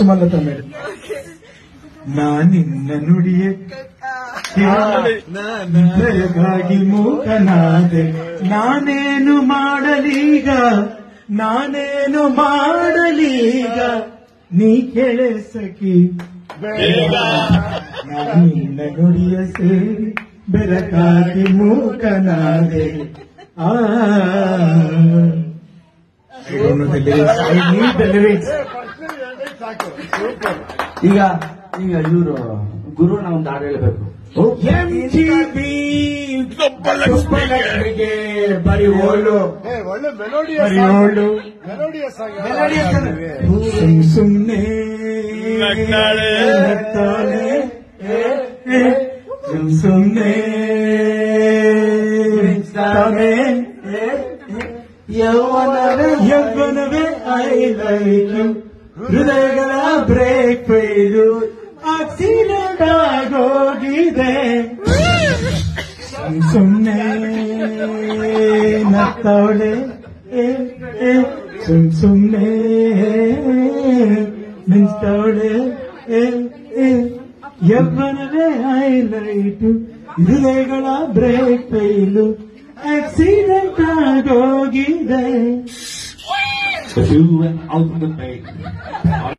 Sumalatha madam ನಾನಿನ್ನ ನುಡಿಯ. ದಯಗಾಗಿ ಮೂಕನಾದೆ. ನಾನೇನು ಮಾಡಲೀಗ? ನಾನೇನು ಮಾಡಲೀಗ? ನೀ ಕೇಳೆ ಸಖಿ. ನಾನಿನ್ನ ನುಡಿಯ ಸೇರಿ ಬೆರಗಾಗಿ ಮೂಕನಾದೆ. ಆ. I don't know the lyrics. I need the lyrics. ಈಗ ಈಗ ಇವರು ಗುರುನ ಒಂದು ಹಾಡು ಹೇಳಬೇಕು. ಸುಮ್ಮನೆ ಸುಬ್ಬಲಕ್ಷ್ಮಿಗೆ ಬರಿ ಒಳ್ಳೆ ಮೆಲೋಡಿಯಸ್ ಬರಿ ಓಳು ಮೆಲೋಡಿಯಸ್ ಆಗಿ Melodious ಆಗಿ. ಸುಮ್ ಸುಮ್ನೆ ನಗ್ತಾಳೆ. ನಗ್ತಾಳೆ. ಏ, ಏ, ಸುಮ್ ಸುಮ್ನೆ. ತಾನೆ ಯೌವನವೇ ಯೌವನವೇ ಐ ಲೈಕ್ ಯು ಹೃದಯಗಳ ಬ್ರೇಕ್ ಪೈಲು ಆಕ್ಸಿಡೆಂಟ್ ಆಗೋಗಿದೆ ಸುಮ್ಮನೆ ನತ್ತವಳೆ ಸುಮ್ ಸುಮ್ಮನೆ ನಿಂತವಳೆ. ಯೌವನವೇ ಹೈಲೈಟು. ಹೃದಯಗಳ ಬ್ರೇಕ್ ಪೈಲು ಆಕ್ಸಿಡೆಂಟ್ ಆಗೋಗಿದೆ You went out the.